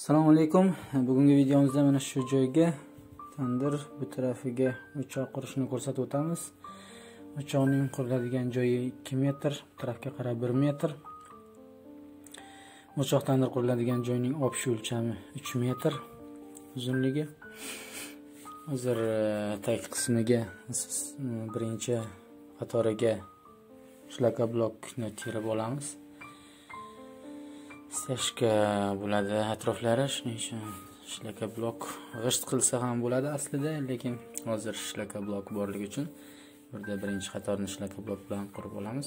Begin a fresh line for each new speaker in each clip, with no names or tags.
assalomu alaykum. Bugungi videomizda mana shu joyga tandir bu tarafiga o'choq qurishni ko'rsatib o'tamiz. O'choqning quriladigan joyi 2 metr bu tarafga qarab 1 metr. O'choq tandir quriladigan joyning общий o'lchami 3 metr. Uzunligi hozir e, tag qismiga e, birinchi qatoriga shlaka blokni terib olamiz. Stashka bo'ladi atroflari shuning uchun shlaka blok g'isht qilsa ham bo'ladi aslida lekin hozir shlaka blok borligi uchun burada birinchi qatorni shlaka blok bilan qurib olamiz.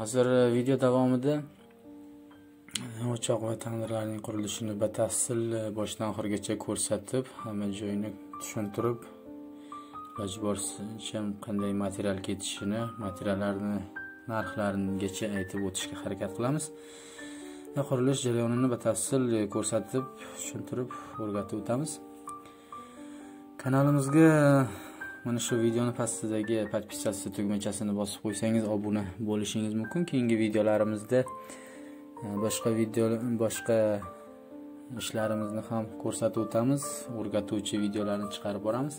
Hozir video davomida e, o'choq va tandirlarning qurilishini batafsil boshdan oxirigacha ko'rsatib hamma joyini tushuntirib iloji boricha qanday material ketishini materiallarni narxlarigacha aytib o'tishga harakat qilamiz. Qurilish jarayonini batafsil e, ko'rsatib tushuntirib o'rgatib o'tamiz. Kanalimizga e, mana shu videoni pastidagi подписаться tugmachasini bosib qo'ysangiz obuna bo'lishingiz mumkin. Keyingi videolarimizda e, boshqa video boshqa ishlarimizni ham ko'rsatib o'tamiz o'rgatuvchi videolarni chiqarib boramiz.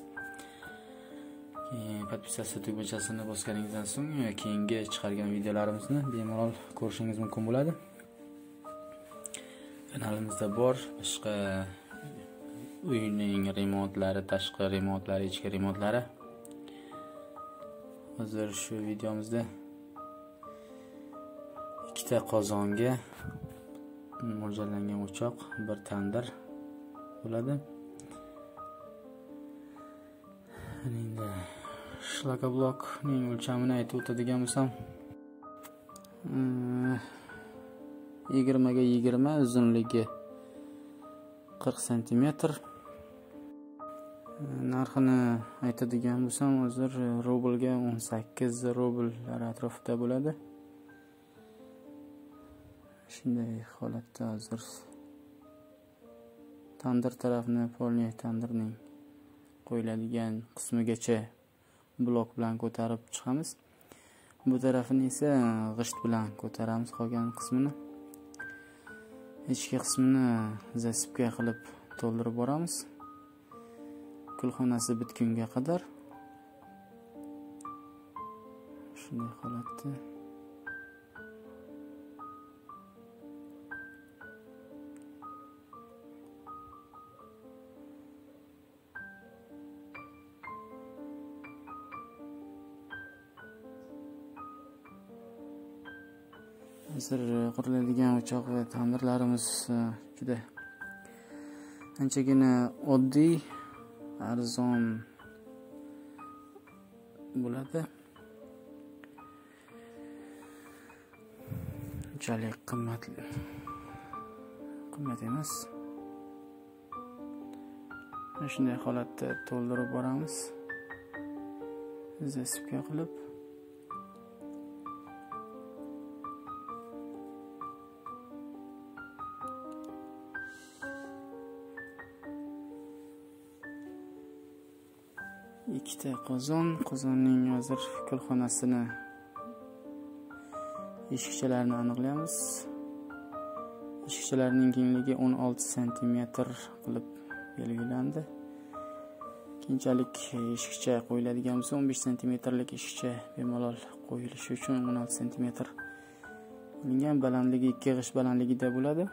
Подписаться tugmachasini bosganingizdan so'ng keyingi chiqargan videolarimizni bemalol ko'rishingiz mumkin bo'ladi kanalimizda bor boshqa uyning remontlari tashqi remontlari ichki remontlari hozir shu videomizda ikkita qozonga mo'ljallangan o'choq bir tandir bo'ladi endi shlakablokning o'lchamini aytib o'tadigan bo'lsam yigirmaga yigirma uzunligi qirq santimetr narxini aytadigan bo'lsam hozir rublga o'n sakkiz rubllar atrofida bo'ladi. Shunday holatda hozir tandir tarafni polniy tandirning qo'yiladigan qismigacha blok bilan ko'tarib chiqamiz. Bu tarafini esa e, g'isht bilan ko'taramiz qolgan qismini. Ichki qismini zasipka qilib to'ldirib boramiz. Kulxonasi bitgunga qadar. Shunday holatda. Hozir e, quriladigan o'choq va tandirlarimiz e, juda anchagina oddiy arzon bo'ladi. Unchalik qimmat qimmat emas. Shunday holatda to'ldirib boramiz. Zasipka qilib. Ikkita qozon qozonning hozir kulxonasini eshikchalarini aniqlaymiz. Eshikchalarning kengligi 16 santimetr qilib belgilandi. Keyinchalik eshikcha qo'yiladigan bo'lsa 15 santimetrlik eshikcha bemalol qo'yilishi uchun 16 santimetr qilingan balandligi 2 g'isht balandligida bo'ladi.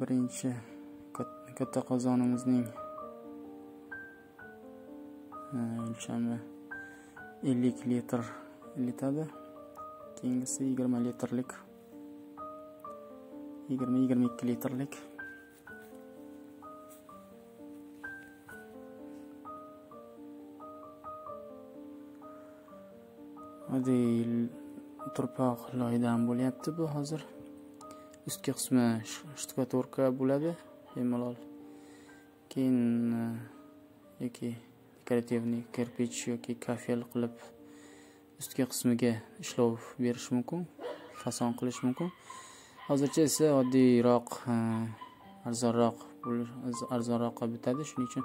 Birinchi katta qozonimizning o'lchami 50 litr litadi keyingisi 20 litrlik 20-22 litrlik. Oddiy turpoq loydan bo'lyapti bu hozir. Ustki qismi shtukaturka bo'ladi bemalol. keyin eh, yoki dekorativniy kirpich yoki kafel qilib ustki qismiga ishlov berish mumkin fason qilish mumkin. Hozircha esa oddiyroq eh, arzonroq arzonroqqa bitadi. Shuning uchun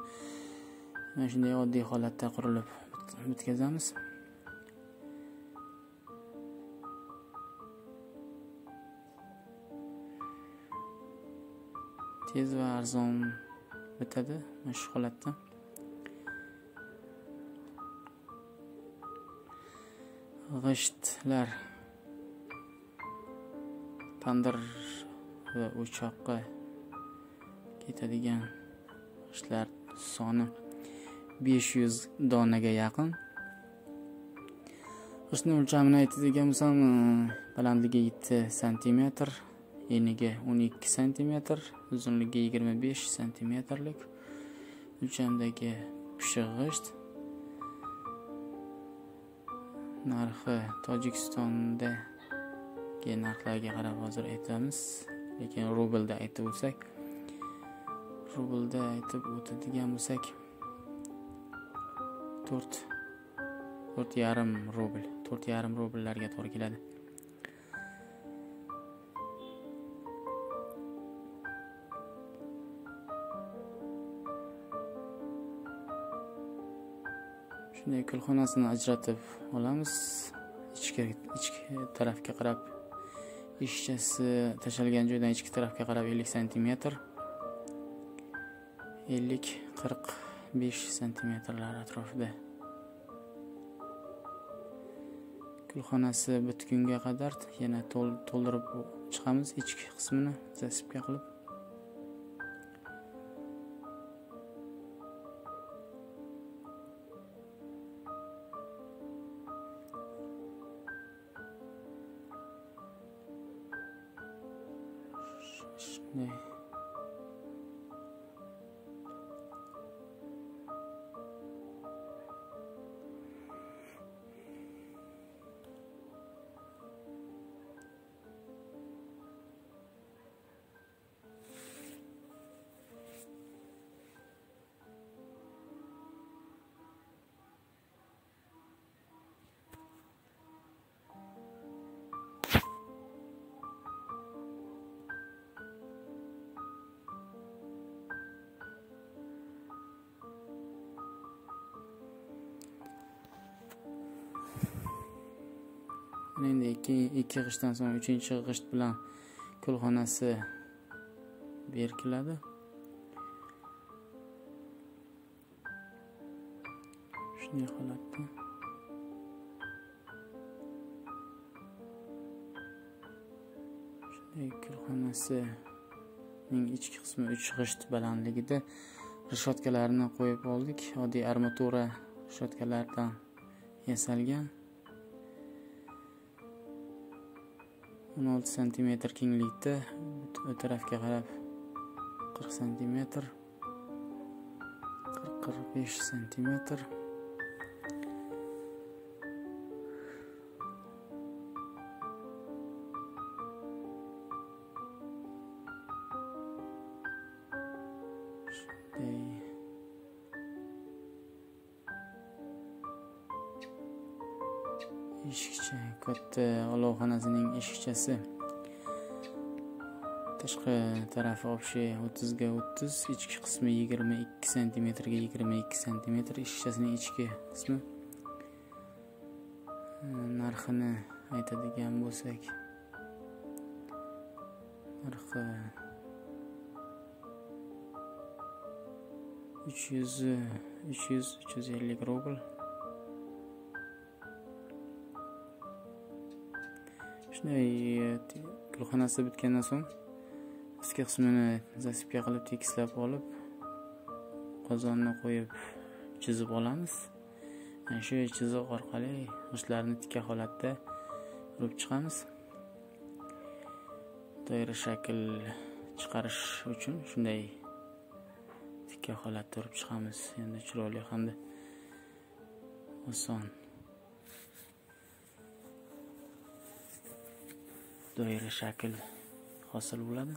mana shunday oddiy holatda qurilib bitkazamiz. Tez va arzon bitadi mana shu holatda. G'ishtlar tandir va o'choqqa ketadigan g'ishtlar soni 500 donaga yaqin. G'ishtni o'lchamini aytadigan bo'lsam balandligi 7 santimetr. Eniga 12 santimetr uzunligi 25 santimetrlik o'lchamdagi pishiq g'isht narxi tojikistondagi narxlarga qarab hozir aytamiz lekin rublda aytib o'tsak rublda aytib o'tadigan bo'lsak to'rt to'rt yarim rubl to'rt yarim rubllarga to'g'ri keladi. Shunday kulxonasini ajratib olamiz. Ichki ichki tarafga qarab ishchasi tashalgan joydan ichki tarafga qarab ellik santimetr ellik qirq besh santimetrlar atrofida. Kulxonasi bitgunga qadar yana to'ldirib chiqamiz ichki qismini zasipka qilib. Endi ikki ikki g'ishtdan so'ng uchinchi g'isht bilan kulxonasi berkiladi. Shunday holatda. Shunday kulxonasining ichki qismi uch g'isht balandligida rishotkalarni qo'yib oldik. Oddiy armatura rishotkalardan yasalgan. 16 сантиметр кеңлікті ө тарапқа қарап 40 сантиметр 40-45 сантиметр shifoxonasining eshikchasi. Tashqi tarafi общий o'ttizga o'ttiz ichki qismi yigirma ikki santimetrga yigirma ikki santimetr eshikchasining ichki qismi. Narxini aytadigan bo'lsak narxi uch yuz uch yuz uch yuz ellik rubl. Shunday gulxonasi bitgandan so'ng pastki qismini zasipka qilib tekislab olib qozonni qo'yib chizib olamiz. Ana shu chiziq orqali g'ishtlarni tikka holatda urib chiqamiz. Doira shakl chiqarish uchun shunday tikka holatda urib chiqamiz. Endi chiroyli hamda oson. دایره شکل حاصل بولاد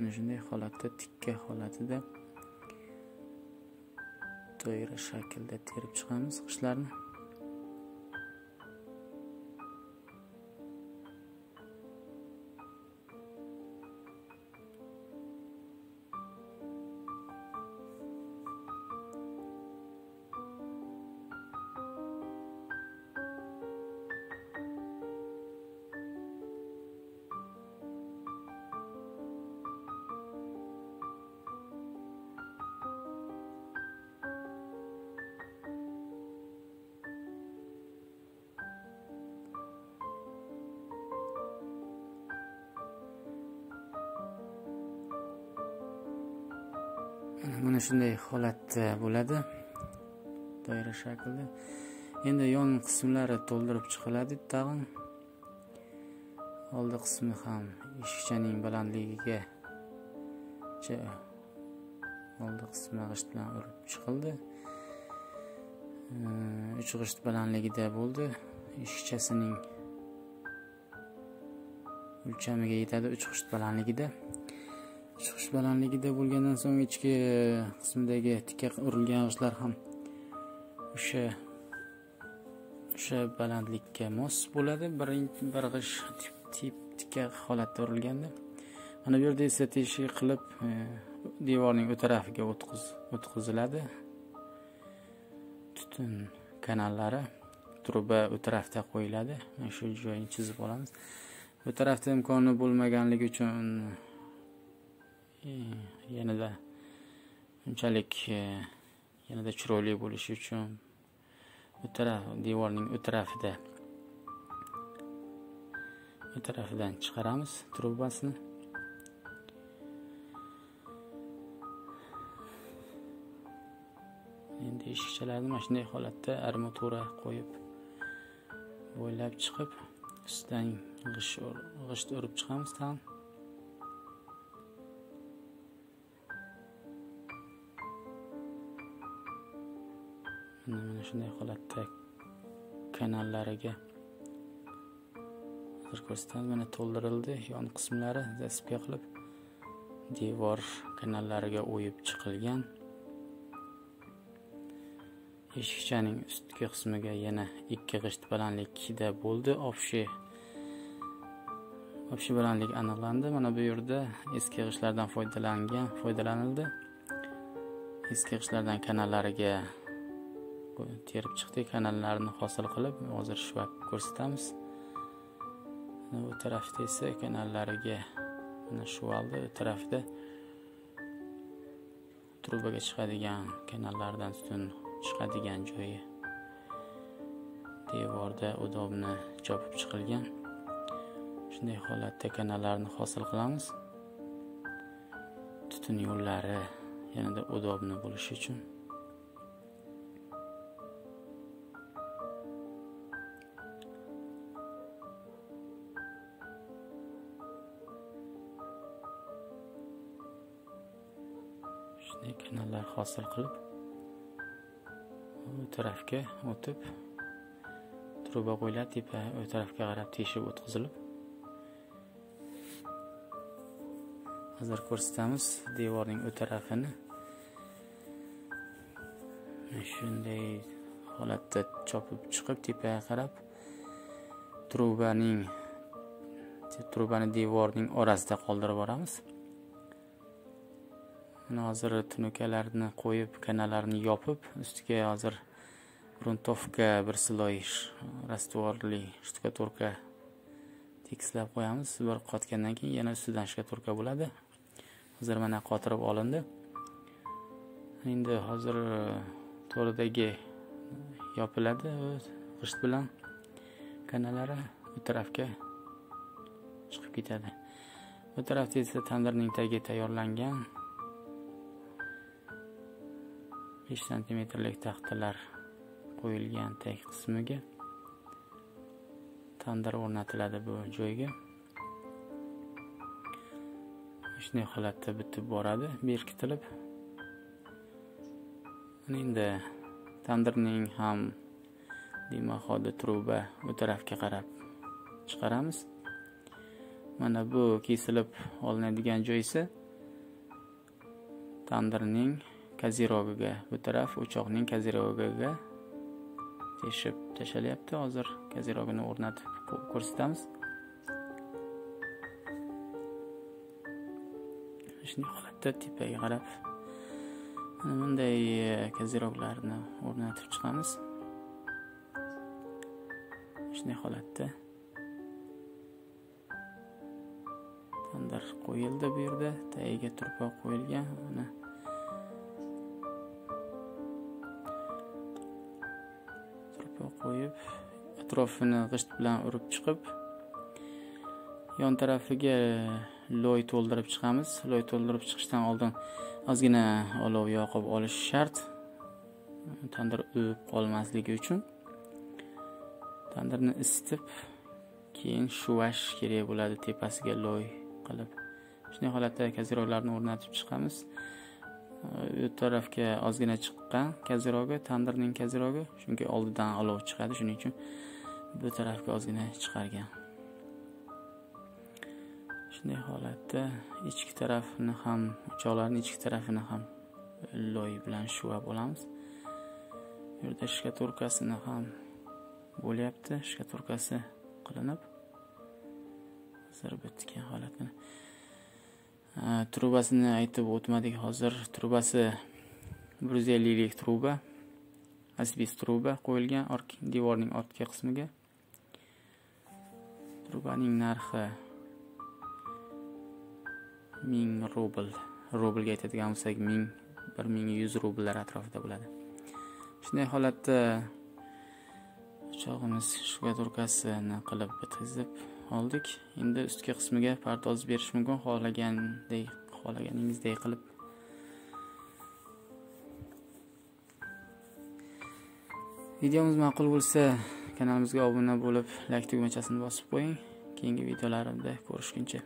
mana shunday holatda tikka holatida doira shaklda terib chiqamiz qishlarni. Mana shunday holatda bo'ladi. Doira shaklda. Endi yon qismlari to'ldirib chiqiladi tag'in. Oldi qismi ham eshikchaning balandligiga oldi qismi g'isht bilan urib chiqildi. Uch g'isht balandligida bo'ldi. Eshikchasining o'lchamiga yetadi uch g'isht balandligida. Chiqish balandligida bo'lgandan so'ng ichki qismidagi tikka urilgan g'ishtlar ham o'sha o'sha balandlikka mos bo'ladi. Bir bir tip tikka holatda urilganda mana bu yerda esa teshik qilib e, devorning u tarafiga o'tkaziladi. Tutun kanallari truba u tarafda qo'yiladi. Shu joyni chizib olamiz. Bu tarafda imkoni bo'lmaganligi uchun Э, yanada unchalik э, yanada chiroyli bo'lishi uchun u taraf devorning u tarafida u tarafidan chiqaramiz trubasini endi eshikchalarni mana shunday holatda armatura qo'yib bo'ylab chiqib ustidan g'isht urib chiqamiz tag'in. Mana shunday holatda kanallariga hozir ko'rsatamiz. Mana to'ldirildi yon qismlari zaspiya qilib devor kanallariga o'yib chiqilgan. Eshikchaning ustki qismiga yana ikki g'isht balandlikda bo'ldi. Общий общий balandlik aniqlandi. Mana bu yerda eski g'ishtlardan foydalangan foydalanildi. Eski g'ishtlardan kanallariga terib chiqdik kanallarni hosil qilib hozir shvab ko'rsatamiz. Bu tarafda esa kanallariga mana shu oldi u tarafda trubaga chiqadigan kanallardan tutun chiqadigan joyi. Devorda udobni chopib chiqilgan. Shunday holatda kanallarni hosil qilamiz. Tutun yo'llari yanada udobni bo'lishi uchun. Kerakli kanallar hosil qilib u tarafga o'tib truba qo'yiladi tepa u tarafga qarab teshib o'tkazilib hozir ko'rsatamiz devorning u tarafini. Shunday holatda chopib chiqib tepaga qarab trubaning trubani devorning orasida qoldirib yuboramiz mana hozir tunukalarni qo'yib kanalarni yopib ustiga hozir gruntovka bir sloy rastvorli shtukaturka tekislab qo'yamiz. Bir qotgandan keyin yana ustidan shtukaturka bo'ladi. Hozir mana qotirib olindi. Endi hozir e, to'ridagi yopiladi g'isht bilan kanallari bu tarafga chiqib ketadi. Bu tarafda esa tandirning tagi tayyorlangan. 5 santimetrlik taxtalar qo'yilgan tag qismiga tandir o'rnatiladi bu joyga. Shunday holatda bitib boradi berkitilib. Endi tandirning ham dimoxodi truba bu tarafga qarab chiqaramiz. Mana bu kesilib olinadigan joy esa tandirning kazirogiga bu taraf o'choqning kazirogiga teshib tashlalyapti hozir kazirogini o'rnatib ko'rsatamiz. Shunday holatda tepaga qarab mana bunday e, kaziroglarni o'rnatib chiqamiz. Shunday holatda tandir qo'yildi bu yerda tagiga turpa qo'yilgan mana qo'yib atrofini g'isht bilan urib chiqib yon tarafiga loy to'ldirib chiqamiz. Loy to'ldirib chiqishdan oldin ozgina olov yoqib olish shart. Tandir uvib qolmasligi uchun tandirni isitib keyin shuvash kerak bo'ladi tepasiga loy qilib. Shunday holatda kazirovlarni o'rnatib chiqamiz. Э, u tarafga ozgina chiqqan kazirogi tandirning kazirogi chunki oldidan olov chiqadi shuning uchun bu tarafga ozgina chiqargan. Shunday holatda ichki tarafini ham o'choqlarni ichki tarafini ham loy bilan shuvab olamiz bu yerda shkaturkasini ham bo'lyapti shkaturkasi qilinib hozir bitgan holatini. Э, trubasini aytib o'tmadik hozir. Trubasi bir yuz elliklik truba asbest truba qo'yilgan devorning ortki qismiga. Trubaning narxi ming rubl. Rublga aytadigan bo'lsak ming bir ming yuz rubllar atrofida bo'ladi. Shunday holatda pichog'imiz shkaturkasini qilib bitkazib oldik. Endi ustki qismiga pardoz berish mumkin. Xohlagandek xohlaganingizdek qilib. Videomiz ma'qul bo'lsa kanalimizga obuna bo'lib layk tugmachasini bosib qo'ying. Keyingi videolarimda ko'rishguncha.